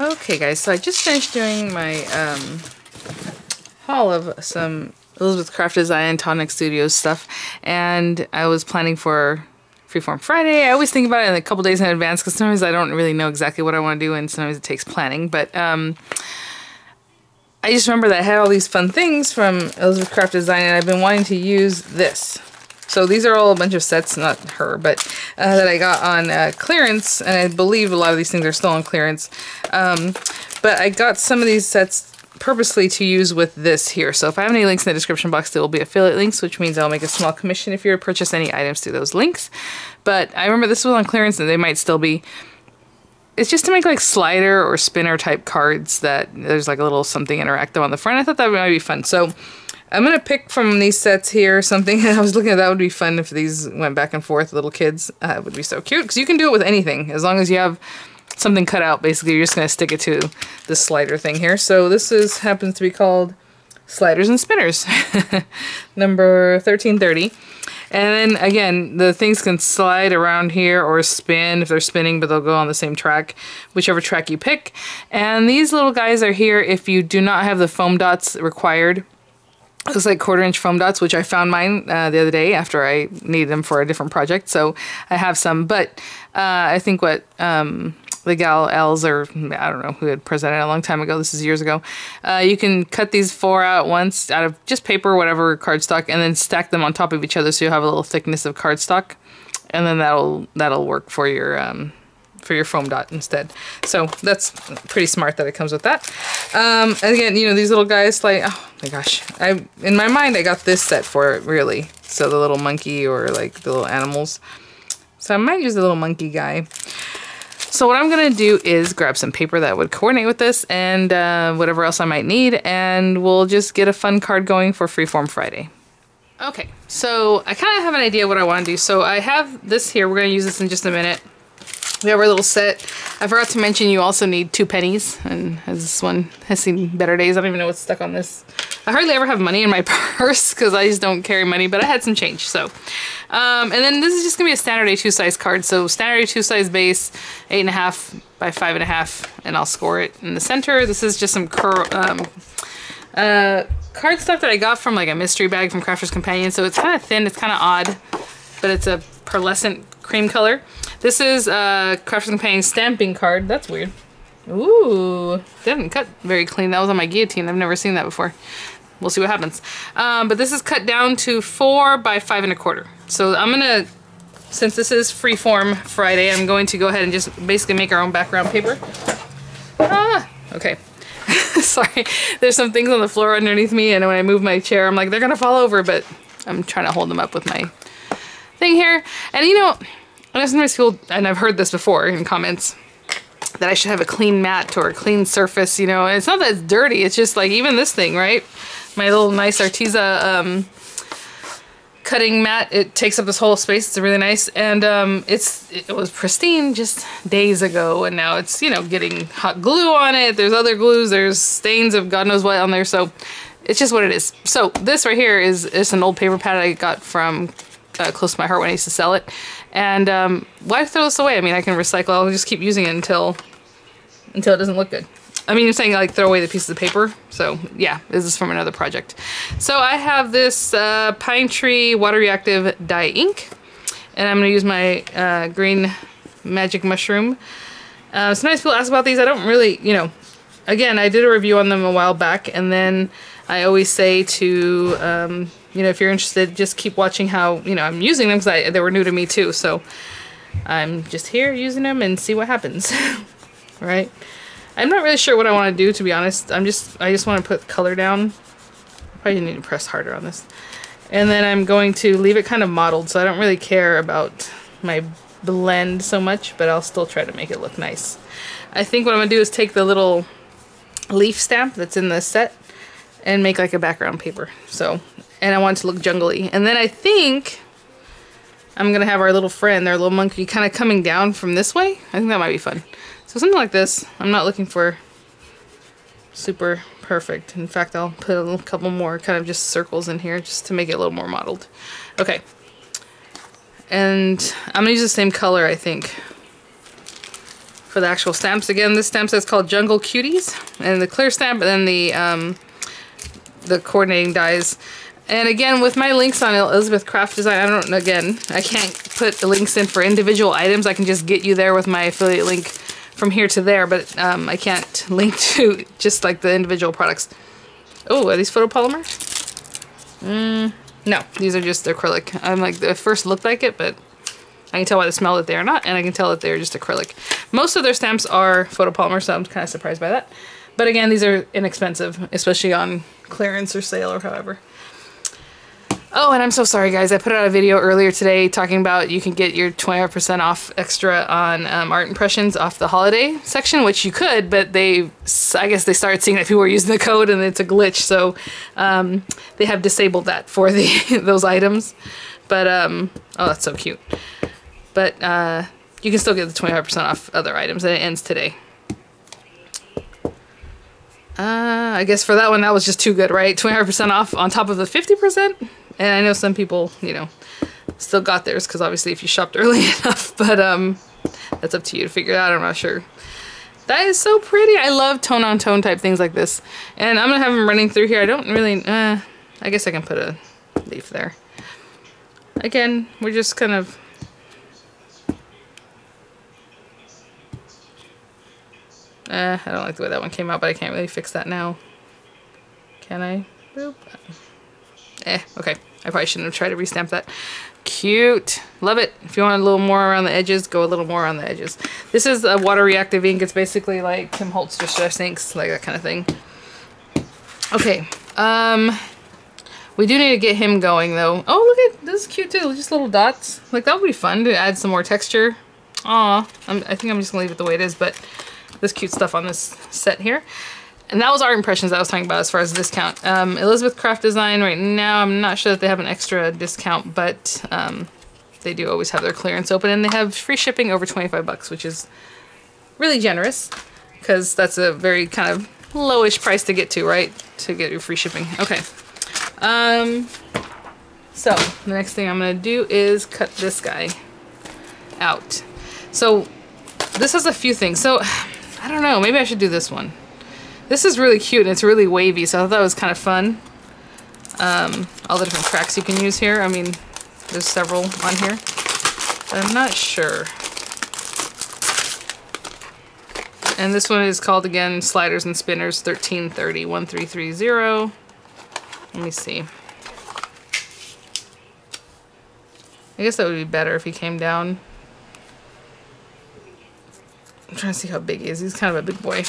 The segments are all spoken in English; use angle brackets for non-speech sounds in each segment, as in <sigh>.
Okay guys, so I just finished doing my um, haul of some Elizabeth Craft Design Tonic Studios stuff and I was planning for Freeform Friday. I always think about it in a couple days in advance because sometimes I don't really know exactly what I want to do and sometimes it takes planning. But um, I just remember that I had all these fun things from Elizabeth Craft Design and I've been wanting to use this. So these are all a bunch of sets, not her, but uh, that I got on uh, clearance, and I believe a lot of these things are still on clearance. Um, but I got some of these sets purposely to use with this here. So if I have any links in the description box, there will be affiliate links, which means I'll make a small commission if you purchase any items through those links. But I remember this was on clearance, and they might still be. It's just to make like slider or spinner type cards that there's like a little something interactive on the front. I thought that might be fun. So I'm going to pick from these sets here something. <laughs> I was looking at that would be fun if these went back and forth, little kids. Uh, it would be so cute because you can do it with anything as long as you have something cut out. Basically, you're just going to stick it to the slider thing here. So this is happens to be called Sliders and Spinners, <laughs> number 1330. And then again, the things can slide around here or spin if they're spinning, but they'll go on the same track, whichever track you pick. And these little guys are here if you do not have the foam dots required looks like quarter inch foam dots, which I found mine uh, the other day after I needed them for a different project. So I have some, but uh, I think what um, the gal Els or I don't know who had presented a long time ago. This is years ago. Uh, you can cut these four out once out of just paper, whatever cardstock, and then stack them on top of each other so you have a little thickness of cardstock, and then that'll that'll work for your um, for your foam dot instead. So that's pretty smart that it comes with that. Um, and again, you know, these little guys, like, oh my gosh. I In my mind, I got this set for it, really. So the little monkey or like the little animals. So I might use the little monkey guy. So what I'm to do is grab some paper that would coordinate with this and uh, whatever else I might need, and we'll just get a fun card going for Freeform Friday. Okay, so I kind of have an idea what I want to do. So I have this here. We're going to use this in just a minute. We have our little set. I forgot to mention you also need two pennies, and as this one has seen better days, I don't even know what's stuck on this. I hardly ever have money in my <laughs> purse because I just don't carry money, but I had some change, so. Um, and then this is just gonna be a standard A2 size card, so standard A2 size base, eight and a half by five and a half, and I'll score it in the center. This is just some curl, um, uh, cardstock that I got from like a mystery bag from Crafter's Companion, so it's kind of thin, it's kind of odd, but it's a pearlescent cream color. This is a Crafter's Companion stamping card. That's weird. Ooh, didn't cut very clean. That was on my guillotine. I've never seen that before. We'll see what happens. Um, but this is cut down to four by five and a quarter. So I'm gonna, since this is freeform Friday, I'm going to go ahead and just basically make our own background paper. Ah, okay. <laughs> Sorry, there's some things on the floor underneath me and when I move my chair, I'm like, they're gonna fall over, but I'm trying to hold them up with my thing here. And you know, I sometimes feel, and I've heard this before in comments, that I should have a clean mat or a clean surface, you know. And it's not that it's dirty, it's just like even this thing, right? My little nice Arteza um, cutting mat, it takes up this whole space. It's really nice. And um, it's it was pristine just days ago. And now it's, you know, getting hot glue on it. There's other glues. There's stains of God knows what on there. So it's just what it is. So this right here is, is an old paper pad I got from uh, close to my heart when I used to sell it. And um, why throw this away? I mean, I can recycle. I'll just keep using it until until it doesn't look good. I mean, you're saying like throw away the pieces of paper. So yeah, this is from another project. So I have this uh, Pine Tree Water Reactive Dye Ink. And I'm going to use my uh, green magic mushroom. Uh, sometimes people ask about these. I don't really, you know, again, I did a review on them a while back. And then I always say to um, you know, if you're interested, just keep watching how, you know, I'm using them because they were new to me too. So I'm just here using them and see what happens. <laughs> right? I'm not really sure what I want to do, to be honest. I'm just, I just want to put color down. Probably need to press harder on this. And then I'm going to leave it kind of mottled, so I don't really care about my blend so much, but I'll still try to make it look nice. I think what I'm going to do is take the little leaf stamp that's in the set and make like a background paper. So and I want it to look jungly. And then I think I'm gonna have our little friend, our little monkey, kind of coming down from this way. I think that might be fun. So something like this. I'm not looking for super perfect. In fact, I'll put a couple more kind of just circles in here just to make it a little more modeled. Okay. And I'm gonna use the same color, I think, for the actual stamps. Again, this stamp says called Jungle Cuties, and the clear stamp, and then the um, the coordinating dies. And again, with my links on Elizabeth Craft Design, I don't, again, I can't put the links in for individual items. I can just get you there with my affiliate link from here to there, but um, I can't <laughs> link to just like the individual products. Oh, are these photopolymer? Mm, no, these are just acrylic. I'm like, they first looked like it, but I can tell by the smell that they are not, and I can tell that they're just acrylic. Most of their stamps are photopolymer, so I'm kind of surprised by that. But again, these are inexpensive, especially on clearance or sale or however. Oh, and I'm so sorry, guys. I put out a video earlier today talking about you can get your 25% off extra on um, art impressions off the holiday section, which you could, but they, I guess they started seeing that people were using the code and it's a glitch, so um, they have disabled that for the <laughs> those items. But, um, oh, that's so cute. But uh, you can still get the 25% off other items, and it ends today. Uh, I guess for that one, that was just too good, right? 25% off on top of the 50%? And I know some people, you know, still got theirs because obviously if you shopped <laughs> early enough, but um, that's up to you to figure it out. I'm not sure. That is so pretty. I love tone on tone type things like this. And I'm going to have them running through here. I don't really, uh, I guess I can put a leaf there. Again, we're just kind of Uh, I don't like the way that one came out, but I can't really fix that now. Can I? Boop. Eh, okay. I probably shouldn't have tried to restamp that. Cute. Love it. If you want a little more around the edges, go a little more on the edges. This is a water reactive ink. It's basically like Tim Holtz distress inks, like that kind of thing. Okay. Um, we do need to get him going though. Oh, look at this is cute too. Just little dots. Like that would be fun to add some more texture. Aw, I'm, I think I'm just gonna leave it the way it is, but this cute stuff on this set here. And that was Art Impressions I was talking about as far as discount. Um, Elizabeth Craft Design right now, I'm not sure that they have an extra discount, but um, they do always have their clearance open and they have free shipping over 25 bucks, which is really generous because that's a very kind of lowish price to get to, right? To get your free shipping. Okay. Um, so the next thing I'm going to do is cut this guy out. So this has a few things. So I don't know, maybe I should do this one. This is really cute and it's really wavy, so I thought that was kind of fun. Um, all the different tracks you can use here. I mean, there's several on here. I'm not sure. And this one is called, again, Sliders and Spinners 1330 1330. Let me see. I guess that would be better if he came down. I'm trying to see how big he is. He's kind of a big boy.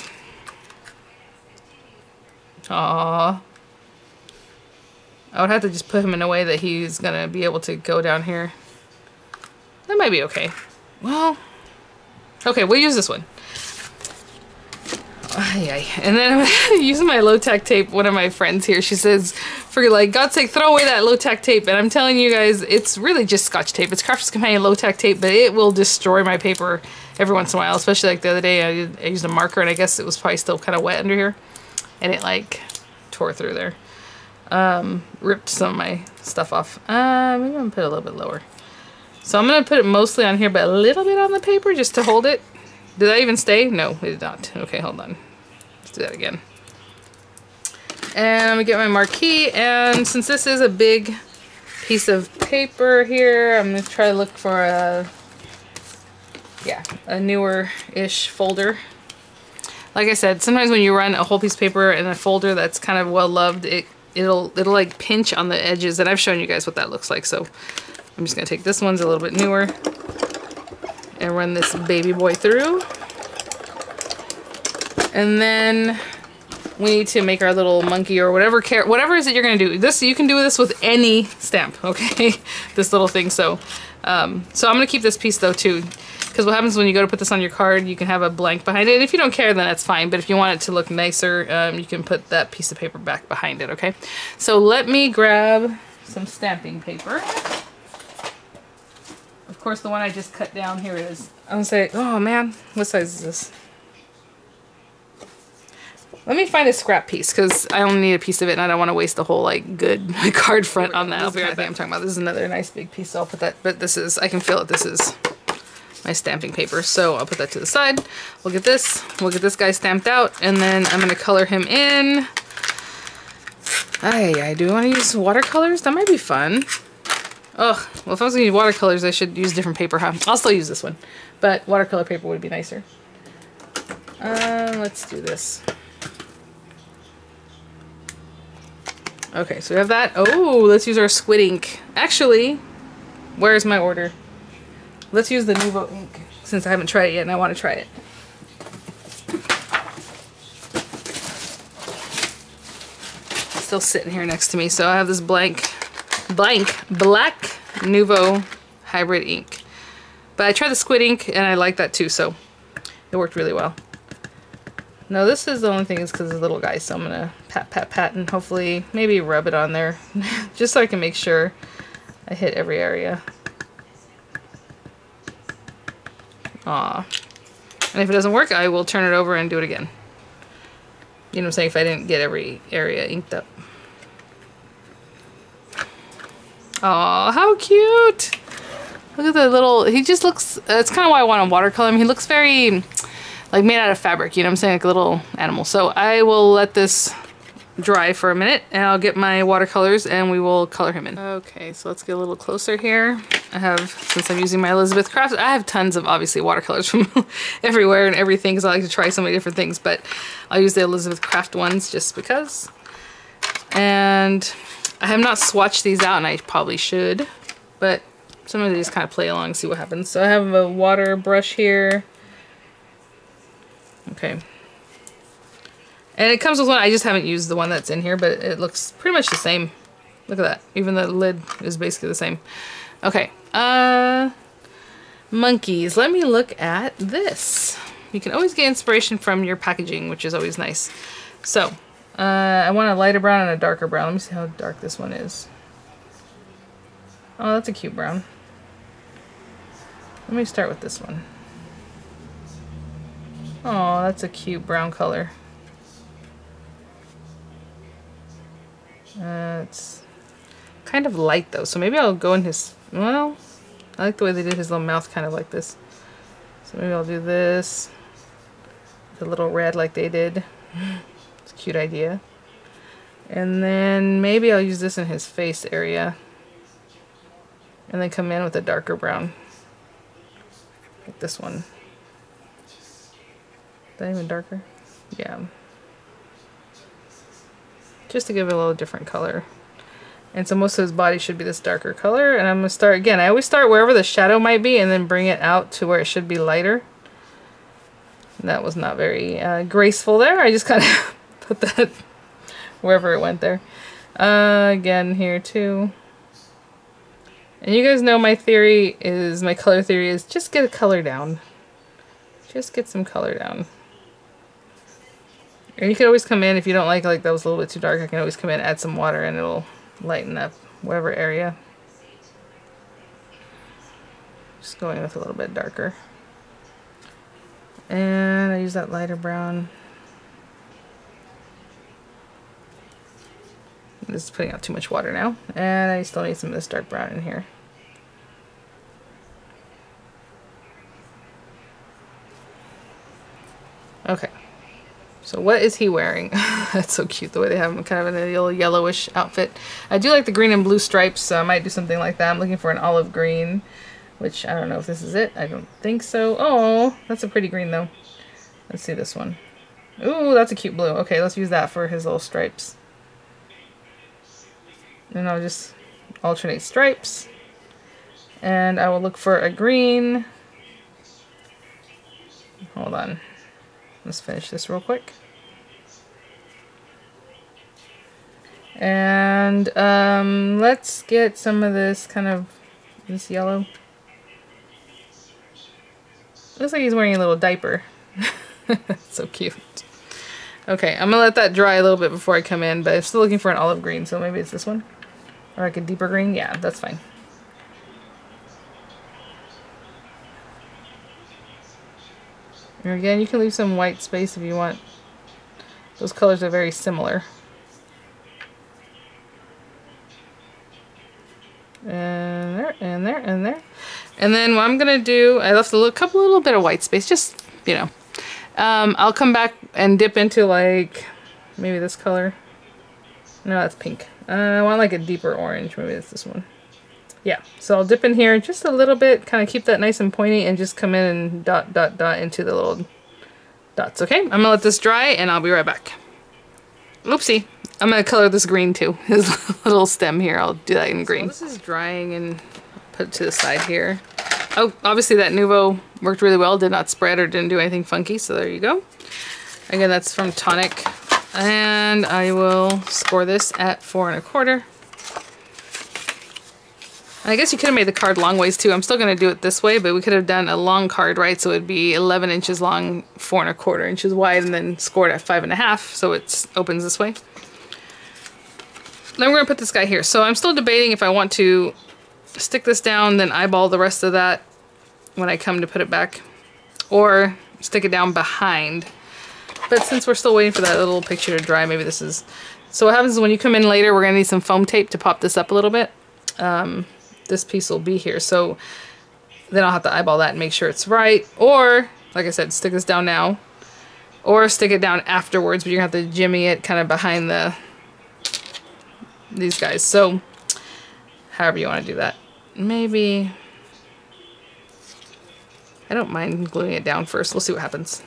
Aww. I would have to just put him in a way that he's gonna be able to go down here. That might be okay. Well, okay, we'll use this one. Ay, ay. And then I'm <laughs> using my low-tack tape. One of my friends here, she says, for like God's sake, throw away that low-tack tape. And I'm telling you guys, it's really just scotch tape. It's Crafters Companion low-tack tape, but it will destroy my paper every once in a while. Especially like the other day, I, I used a marker and I guess it was probably still kind of wet under here. And it like tore through there. Um, ripped some of my stuff off. Uh, maybe I'm gonna put it a little bit lower. So I'm gonna put it mostly on here, but a little bit on the paper just to hold it. Did that even stay? No, it did not. Okay, hold on. Let's do that again. And I'm gonna get my marquee, and since this is a big piece of paper here, I'm gonna try to look for a, yeah, a newer-ish folder. Like I said, sometimes when you run a whole piece of paper in a folder that's kind of well loved, it it'll it'll like pinch on the edges, and I've shown you guys what that looks like. So I'm just gonna take this one's a little bit newer and run this baby boy through. And then we need to make our little monkey or whatever care whatever is it you're gonna do. This you can do this with any stamp, <laughs> okay? this little thing. So um, so I'm gonna keep this piece though too. Because what happens when you go to put this on your card, you can have a blank behind it. And if you don't care, then that's fine. But if you want it to look nicer, um, you can put that piece of paper back behind it, okay? So let me grab some stamping paper. Of course, the one I just cut down, here it is. I'm gonna say, oh man, what size is this? Let me find a scrap piece because I only need a piece of it and I don't want to waste the whole like good <laughs> card front on that. I'll be right back. I'm talking about this is another nice big piece. So I'll put that, but this is I can feel it. This is my stamping paper. So I'll put that to the side. We'll get this, we'll get this guy stamped out, and then I'm gonna color him in. I, I do want to use watercolors. That might be fun. Oh, well if I was gonna use watercolors, I should use different paper, huh? I'll still use this one, but watercolor paper would be nicer. Uh, let's do this. Okay, so we have that. Oh, let's use our squid ink. Actually, where's my order? Let's use the Nuvo ink since I haven't tried it yet and I want to try it. Still sitting here next to me. So I have this blank, blank, black Nuvo hybrid ink. But I tried the squid ink and I like that too, so it worked really well. No, this is the only thing is because it's little guy, so I'm gonna pat, pat, pat, and hopefully maybe rub it on there, <laughs> just so I can make sure I hit every area. Aw. And if it doesn't work, I will turn it over and do it again. You know what I'm saying? If I didn't get every area inked up. Aw, how cute! Look at the little, he just looks, that's kind of why I want to watercolor him. He looks very, like made out of fabric, you know what I'm saying? Like a little animal. So I will let this dry for a minute and I'll get my watercolors and we will color him in. Okay, so let's get a little closer here. I have, since I'm using my Elizabeth Craft, I have tons of obviously watercolors from <laughs> everywhere and everything because I like to try so many different things, but I'll use the Elizabeth Craft ones just because. And I have not swatched these out and I probably should, but some of these kind of play along and see what happens. So I have a water brush here. Okay, and it comes with one, I just haven't used the one that's in here, but it looks pretty much the same. Look at that. Even the lid is basically the same. Okay. Uh, monkeys. Let me look at this. You can always get inspiration from your packaging, which is always nice. So, uh, I want a lighter brown and a darker brown. Let me see how dark this one is. Oh, that's a cute brown. Let me start with this one. Oh, that's a cute brown color. Uh, it's kind of light though, so maybe I'll go in his, well, I like the way they did his little mouth kind of like this. So maybe I'll do this, the little red like they did. <laughs> It's a cute idea. And then maybe I'll use this in his face area. And then come in with a darker brown. Like this one. Is that even darker? Yeah just to give it a little different color. And so most of his body should be this darker color. And I'm going to start, again, I always start wherever the shadow might be and then bring it out to where it should be lighter. And that was not very uh, graceful there. I just kind of <laughs> put that wherever it went there. Uh, again, here too. And you guys know my theory is, my color theory is just get a color down. Just get some color down. And you can always come in, if you don't like like that was a little bit too dark, I can always come in, add some water, and it'll lighten up whatever area. Just going with a little bit darker. And I use that lighter brown. This is putting out too much water now. And I still need some of this dark brown in here. Okay. So what is he wearing? <laughs> That's so cute the way they have him kind of in a little yellowish outfit. I do like the green and blue stripes, so I might do something like that. I'm looking for an olive green, which I don't know if this is it. I don't think so. Oh, that's a pretty green though. Let's see this one. Ooh, that's a cute blue. Okay, let's use that for his little stripes. And I'll just alternate stripes. And I will look for a green. Hold on. Let's finish this real quick. And um, let's get some of this kind of this yellow. Looks like he's wearing a little diaper. <laughs> so cute. Okay, I'm gonna let that dry a little bit before I come in, but I'm still looking for an olive green, so maybe it's this one. Or like a deeper green. Yeah, that's fine. Again, you can leave some white space if you want. Those colors are very similar. And there, and there, and there. And then what I'm gonna do, I left a little, couple little bit of white space, just, you know. Um, I'll come back and dip into like, maybe this color. No, that's pink. Uh, I want like a deeper orange, maybe it's this one. Yeah, so I'll dip in here just a little bit, kind of keep that nice and pointy and just come in and dot, dot, dot into the little dots, okay? I'm gonna let this dry and I'll be right back. Oopsie. I'm gonna color this green too. <laughs> His little stem here, I'll do that in green. So this is drying and put it to the side here. Oh, obviously that Nuvo worked really well, did not spread or didn't do anything funky, so there you go. Again, that's from Tonic. And I will score this at four and a quarter. I guess you could have made the card long ways too. I'm still to do it this way, but we could have done a long card, right? So it'd be 11 inches long, four and a quarter inches wide, and then scored at five and a half, so it opens this way. Then we're to put this guy here. So I'm still debating if I want to stick this down, then eyeball the rest of that when I come to put it back, or stick it down behind. But since we're still waiting for that little picture to dry, maybe this is... So what happens is when you come in later, we're to need some foam tape to pop this up a little bit. Um, this piece will be here. So then I'll have to eyeball that and make sure it's right. Or, like I said, stick this down now. Or stick it down afterwards, but you're going to have to jimmy it kind of behind the these guys. So, however you want to do that. Maybe... I don't mind gluing it down first. We'll see what happens.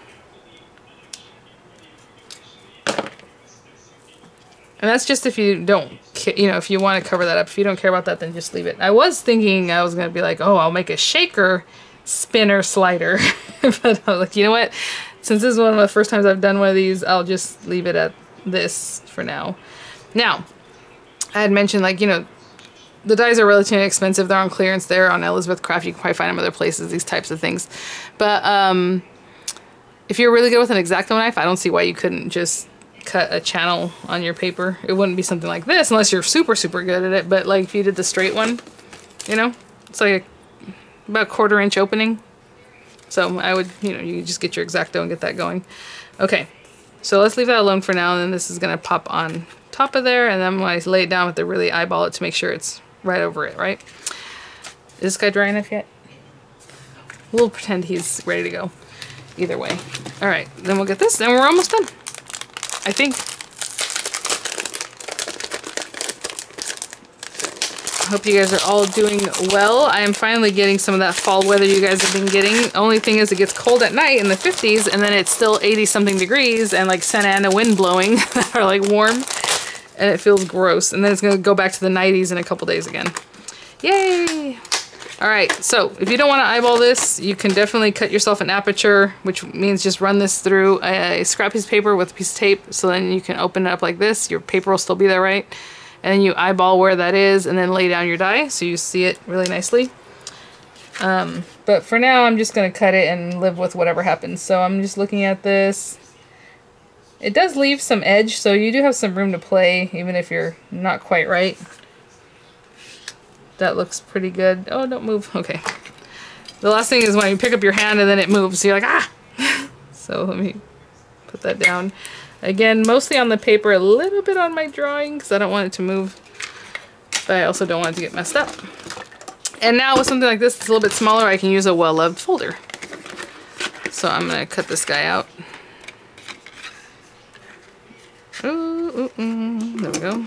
And that's just if you don't, you know, if you want to cover that up. If you don't care about that, then just leave it. I was thinking I was going to be like, oh, I'll make a shaker spinner slider. <laughs> but I was like, you know what? Since this is one of the first times I've done one of these, I'll just leave it at this for now. Now, I had mentioned like, you know, the dies are relatively expensive. They're on clearance there on Elizabeth Craft. You can probably find them other places, these types of things. But um, if you're really good with an X-Acto knife, I don't see why you couldn't just cut a channel on your paper. It wouldn't be something like this unless you're super, super good at it. But like if you did the straight one, you know, it's like a, about a quarter inch opening. So I would, you know, you just get your X-Acto and get that going. Okay, so let's leave that alone for now. And then this is going to pop on top of there. And then when I lay it down with to really eyeball it to make sure it's right over it, right? Is this guy dry enough yet? We'll pretend he's ready to go. Either way. All right, then we'll get this, and we're almost done. I think. I hope you guys are all doing well. I am finally getting some of that fall weather you guys have been getting. Only thing is it gets cold at night in the 50s and then it's still 80 something degrees and like Santa Ana wind blowing <laughs> are like warm and it feels gross. And then it's gonna go back to the 90s in a couple days again. Yay! All right, so if you don't want to eyeball this, you can definitely cut yourself an aperture, which means just run this through a scrap piece of paper with a piece of tape, so then you can open it up like this. Your paper will still be there, right? And then you eyeball where that is, and then lay down your die so you see it really nicely. Um, but for now, I'm just going to cut it and live with whatever happens. So I'm just looking at this. It does leave some edge, so you do have some room to play, even if you're not quite right. That looks pretty good. Oh, don't move. <laughs> Okay. The last thing is when you pick up your hand and then it moves. You're like, ah! <laughs> so let me put that down. Again, mostly on the paper, a little bit on my drawing because I don't want it to move. But I also don't want it to get messed up. And now with something like this, it's a little bit smaller, I can use a well-loved folder. So I'm going to cut this guy out. Ooh, ooh, ooh. There we go.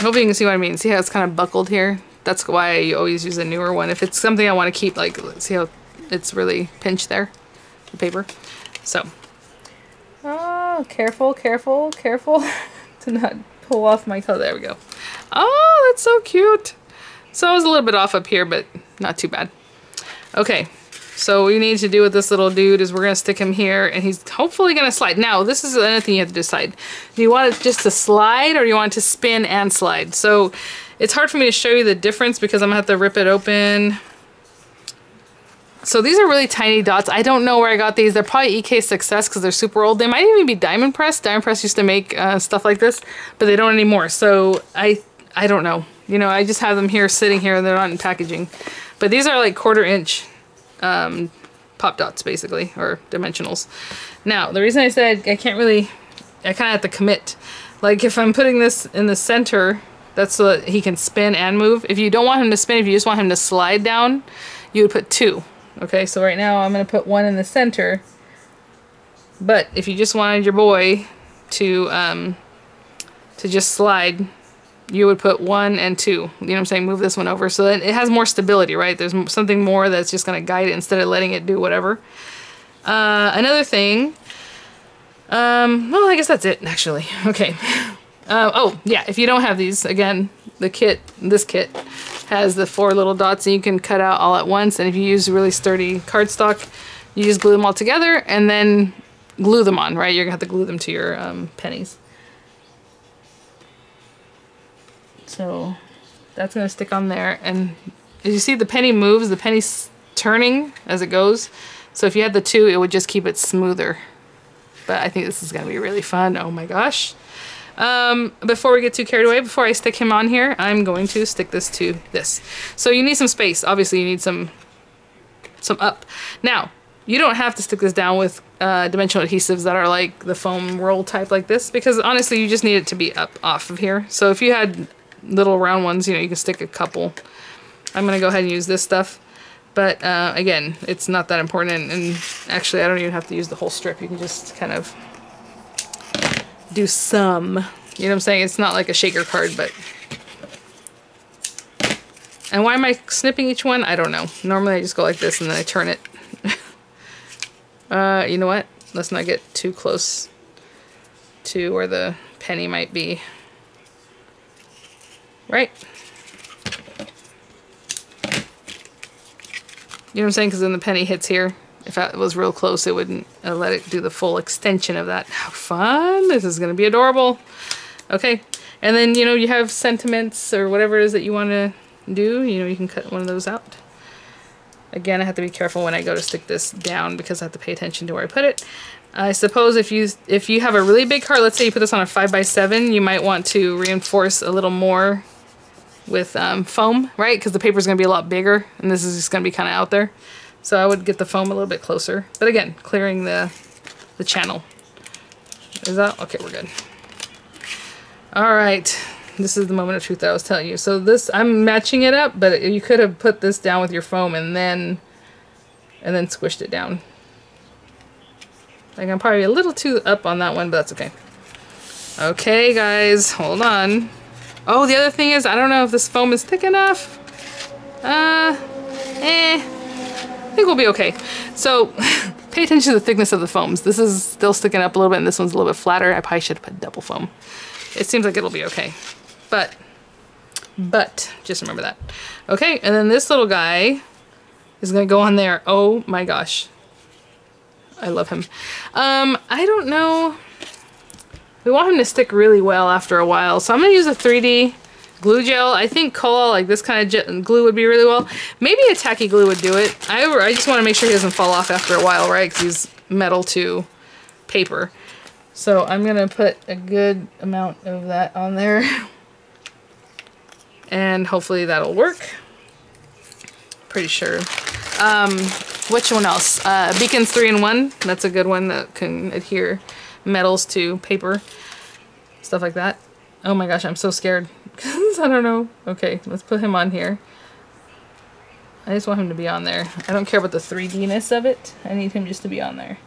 I hope you can see what I mean. See how it's kind of buckled here? That's why I always use a newer one. If it's something I want to keep, like, see how it's really pinched there? The paper. So. Oh, careful, careful, careful <laughs> to not pull off my color. There we go. Oh, that's so cute. So I was a little bit off up here, but not too bad. Okay, so what we need to do with this little dude is we're to stick him here and he's hopefully to slide. Now, this is another thing you have to decide. Do you want it just to slide or do you want it to spin and slide? So it's hard for me to show you the difference because I'm to have to rip it open. So these are really tiny dots. I don't know where I got these. They're probably EK Success because they're super old. They might even be Diamond Press. Diamond Press used to make uh, stuff like this, but they don't anymore. So I, I don't know. You know, I just have them here sitting here. And they're not in packaging. But these are like quarter inch um, pop dots basically, or dimensionals. Now, the reason I said I can't really, I kind of have to commit. Like if I'm putting this in the center, that's so that he can spin and move. If you don't want him to spin, if you just want him to slide down, you would put two. Okay, so right now I'm going to put one in the center. But if you just wanted your boy to um, to just slide, you would put one and two. You know what I'm saying? Move this one over so that it has more stability, right? There's something more that's just going to guide it instead of letting it do whatever. Uh, another thing, um, well, I guess that's it, actually. <laughs> Okay. Uh, oh, yeah, if you don't have these, again, the kit, this kit, has the four little dots and you can cut out all at once. And if you use really sturdy cardstock, you just glue them all together and then glue them on, right? You're gonna have to glue them to your um, pennies. So that's gonna stick on there. And as you see, the penny moves, the penny's turning as it goes. So if you had the two, it would just keep it smoother. But I think this is gonna be really fun. Oh my gosh. Um, before we get too carried away, before I stick him on here, I'm going to stick this to this. So you need some space. Obviously, you need some some up. Now, you don't have to stick this down with uh, dimensional adhesives that are like the foam roll type like this because honestly, you just need it to be up off of here. So if you had little round ones, you know, you can stick a couple. I'm going to go ahead and use this stuff. But uh, again, it's not that important. And, and actually, I don't even have to use the whole strip. You can just kind of do some. You know what I'm saying? It's not like a shaker card, but... And why am I snipping each one? I don't know. Normally I just go like this and then I turn it. <laughs> uh, you know what? Let's not get too close to where the penny might be. Right? You know what I'm saying? Because then the penny hits here. If it was real close, it wouldn't uh, let it do the full extension of that. How fun! This is going to be adorable. Okay, and then, you know, you have sentiments or whatever it is that you want to do. You know, you can cut one of those out. Again, I have to be careful when I go to stick this down because I have to pay attention to where I put it. I suppose if you if you have a really big card, let's say you put this on a 5x7, you might want to reinforce a little more with um, foam, right? Because the paper is going to be a lot bigger and this is just going to be kind of out there. So I would get the foam a little bit closer. But again, clearing the, the channel. Is that? Okay, we're good. All right. This is the moment of truth that I was telling you. So this, I'm matching it up, but you could have put this down with your foam and then, and then squished it down. Like I'm probably a little too up on that one, but that's okay. Okay, guys, hold on. Oh, the other thing is, I don't know if this foam is thick enough. Uh, eh. I think we'll be okay. So <laughs> pay attention to the thickness of the foams. This is still sticking up a little bit and this one's a little bit flatter. I probably should have put double foam. It seems like it'll be okay. But, but, just remember that. Okay, and then this little guy is gonna go on there. Oh my gosh. I love him. Um, I don't know. We want him to stick really well after a while. So I'm gonna use a 3D glue gel. I think cola, like this kind of glue would be really well. Maybe a tacky glue would do it. I, I just want to make sure he doesn't fall off after a while, right? Because he's metal to paper. So I'm going to put a good amount of that on there. <laughs> and hopefully that'll work. Pretty sure. Um, which one else? Uh, Beacons 3-in-1. That's a good one that can adhere metals to paper. Stuff like that. Oh my gosh, I'm so scared. <laughs> I don't know. Okay, let's put him on here. I just want him to be on there. I don't care about the 3D-ness of it. I need him just to be on there.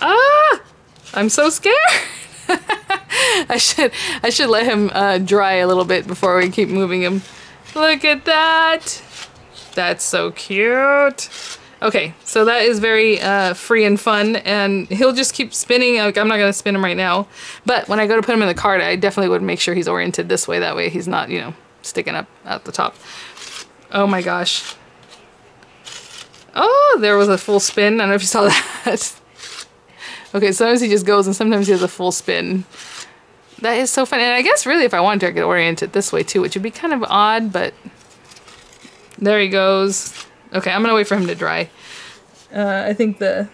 Ah! I'm so scared! <laughs> I should I should let him uh, dry a little bit before we keep moving him. Look at that! That's so cute! Okay, so that is very uh, free and fun, and he'll just keep spinning. Like, I'm not going to spin him right now, but when I go to put him in the cart, I definitely would make sure he's oriented this way. That way he's not, you know, sticking up at the top. Oh my gosh. Oh, there was a full spin. I don't know if you saw <laughs> that. okay, sometimes he just goes, and sometimes he has a full spin. That is so fun. And I guess really if I wanted to, I could orient it this way too, which would be kind of odd, but there he goes. Okay, I'm gonna wait for him to dry. Uh, I think the...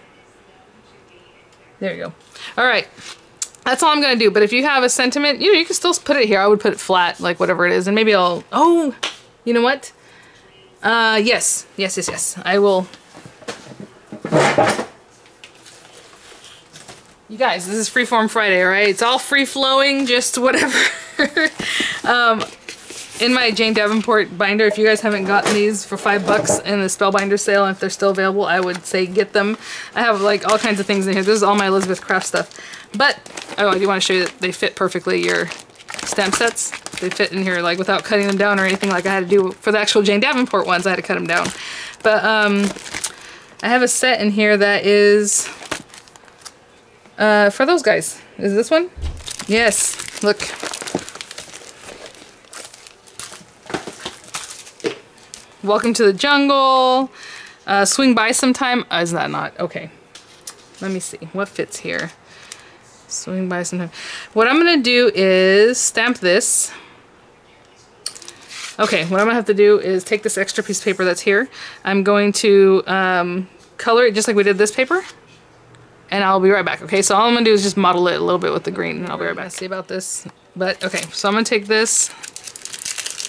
There you go. All right. That's all I'm gonna do. But if you have a sentiment, you know, you can still put it here. I would put it flat, like whatever it is. And maybe I'll... Oh! You know what? Uh, yes. Yes, yes, yes. I will... You guys, this is Freeform Friday, right? It's all free-flowing, just whatever. <laughs> um, in my Jane Davenport binder, if you guys haven't gotten these for five bucks in the Spellbinder sale, and if they're still available, I would say get them. I have like all kinds of things in here. This is all my Elizabeth Craft stuff. But, oh, I do want to show you that they fit perfectly your stamp sets. They fit in here like without cutting them down or anything like I had to do for the actual Jane Davenport ones. I had to cut them down. But um, I have a set in here that is uh, for those guys. Is this one? Yes. Look. Welcome to the jungle. Uh, swing by sometime. Uh, is that not? Okay. Let me see. What fits here? Swing by sometime. What I'm going to do is stamp this. Okay, what I'm going to have to do is take this extra piece of paper that's here. I'm going to um, color it just like we did this paper and I'll be right back. Okay, so all I'm gonna do is just model it a little bit with the green and I'll be right back. See about this, but okay, so I'm gonna take this.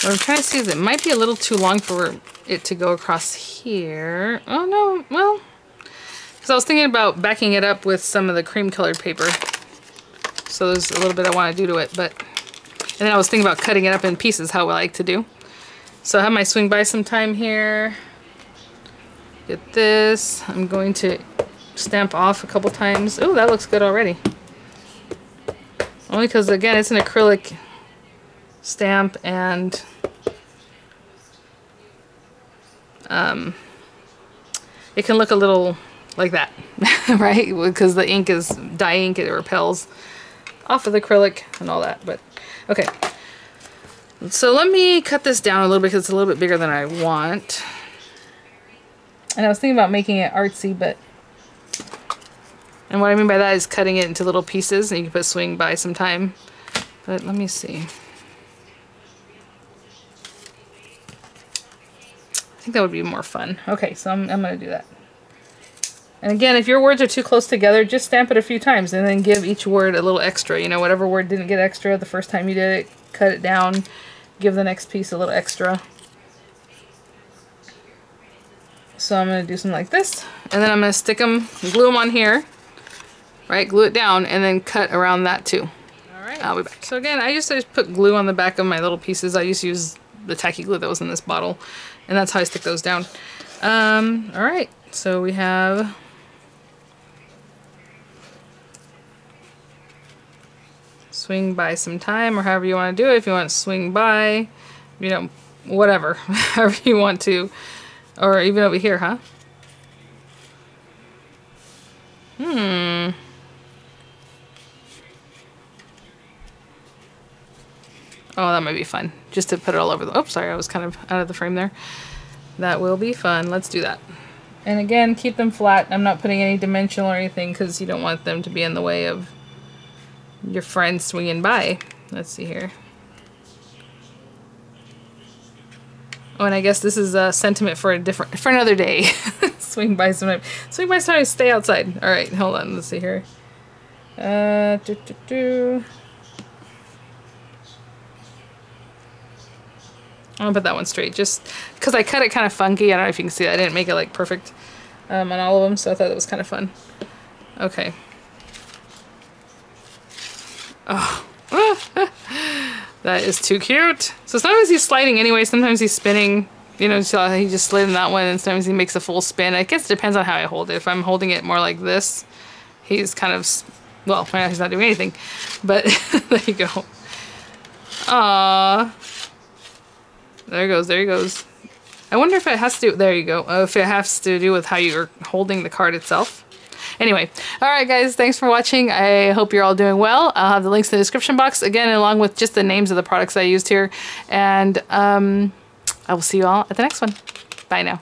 What I'm trying to see is it might be a little too long for it to go across here. Oh no, well, because I was thinking about backing it up with some of the cream colored paper. So there's a little bit I want to do to it, but, and then I was thinking about cutting it up in pieces, how I like to do. So I have my swing by some time here. Get this. I'm going to stamp off a couple times. Oh, that looks good already. Only because, again, it's an acrylic stamp and um, it can look a little like that, <laughs> right? Because the ink is dye ink, it repels off of the acrylic and all that. But okay. So let me cut this down a little bit because it's a little bit bigger than I want. And I was thinking about making it artsy, but and what I mean by that is cutting it into little pieces and you can put swing by some time. But let me see. Think that would be more fun. Okay, so I'm, I'm going to do that. And again, if your words are too close together, just stamp it a few times and then give each word a little extra. You know, whatever word didn't get extra the first time you did it, cut it down, give the next piece a little extra. So I'm going to do something like this. And then I'm going to stick them, glue them on here right? Glue it down and then cut around that too. All right. I'll be back. So again, I just, I just put glue on the back of my little pieces. I just use the tacky glue that was in this bottle and that's how I stick those down. Um, all right, so we have swing by some time or however you want to do it. If you want to swing by, you know, whatever, <laughs> however you want to. Or even over here, huh? Hmm. Oh, that might be fun. Just to put it all over the... Oh, sorry, I was kind of out of the frame there. That will be fun. Let's do that. And again, keep them flat. I'm not putting any dimensional or anything because you don't want them to be in the way of your friends swinging by. Let's see here. Oh, and I guess this is a sentiment for a different, for another day. <laughs> Swing by sometime. Swing by sometime, stay outside. All right, hold on, let's see here. Uh, doo -doo -doo. I'm gonna put that one straight just because I cut it kind of funky. I don't know if you can see that. I didn't make it like perfect um, on all of them, so I thought it was kind of fun. Okay. Oh. <laughs> that is too cute. So sometimes he's sliding anyway, sometimes he's spinning. You know, so he just slid in that one and sometimes he makes a full spin. I guess it depends on how I hold it. If I'm holding it more like this, he's kind of, well, right now he's not doing anything. But <laughs> there you go. Aww. There he goes, there he goes. I wonder if it has to there you go, uh, if it has to do with how you're holding the card itself. Anyway, alright guys, thanks for watching. I hope you're all doing well. I'll have the links in the description box, again, along with just the names of the products I used here. And um, I will see you all at the next one. Bye now.